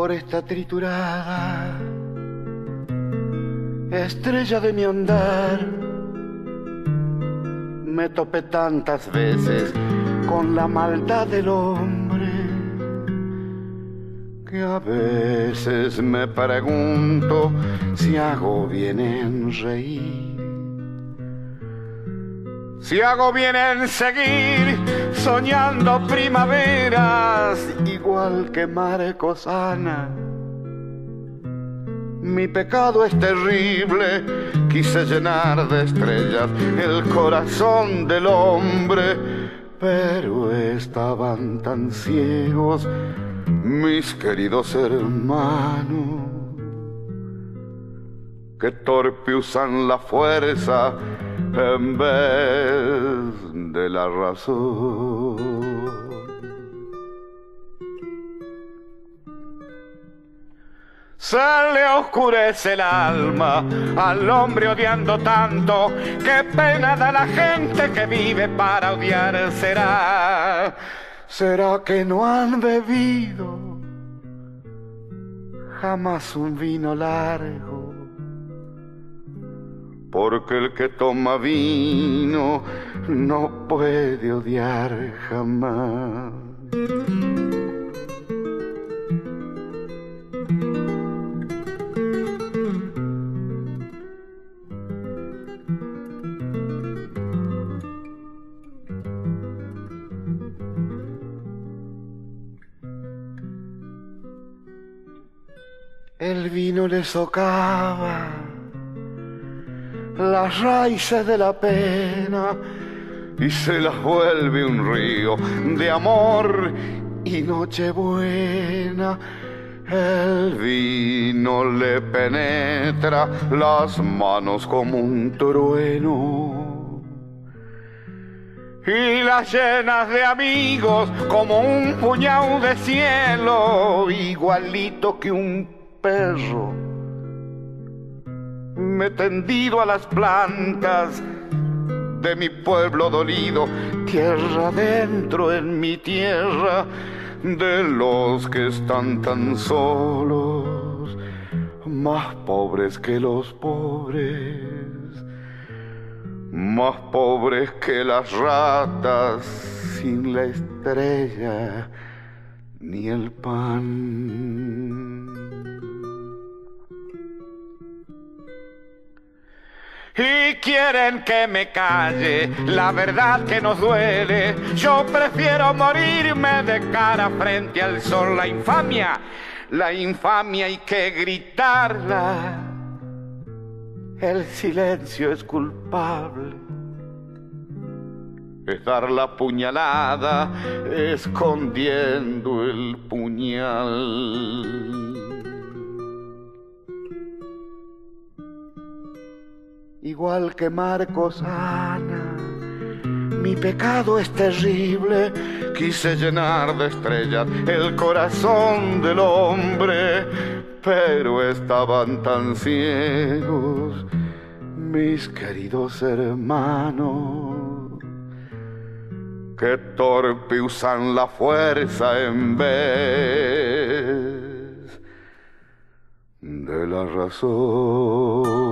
por esta triturada estrella de mi andar. Me topé tantas veces con la maldad del hombre que a veces me pregunto si hago bien en reír. Si hago bien en seguir soñando primaveras igual que Marcosana. Mi pecado es terrible, quise llenar de estrellas el corazón del hombre, pero estaban tan ciegos mis queridos hermanos que torpe usan la fuerza en vez de la razón. Se le oscurece el alma al hombre odiando tanto, qué pena da la gente que vive para odiar será. ¿Será que no han bebido jamás un vino largo? Porque el que toma vino no puede odiar jamás. El vino le socava las raíces de la pena y se las vuelve un río de amor y nochebuena. El vino le penetra las manos como un trueno y las llenas de amigos como un puñado de cielo, igualito que un perro. Tendido a las plantas de mi pueblo dolido, tierra adentro en mi tierra, de los que están tan solos, más pobres que los pobres, más pobres que las ratas sin la estrella ni el pan. Y quieren que me calle la verdad que nos duele. Yo prefiero morirme de cara frente al sol. La infamia, la infamia hay que gritarla. El silencio es culpable. Es dar la puñalada escondiendo el puñal. Igual que Marcos Ana. Mi pecado es terrible, quise llenar de estrellas el corazón del hombre, pero estaban tan ciegos mis queridos hermanos que torpe usan la fuerza en vez de la razón.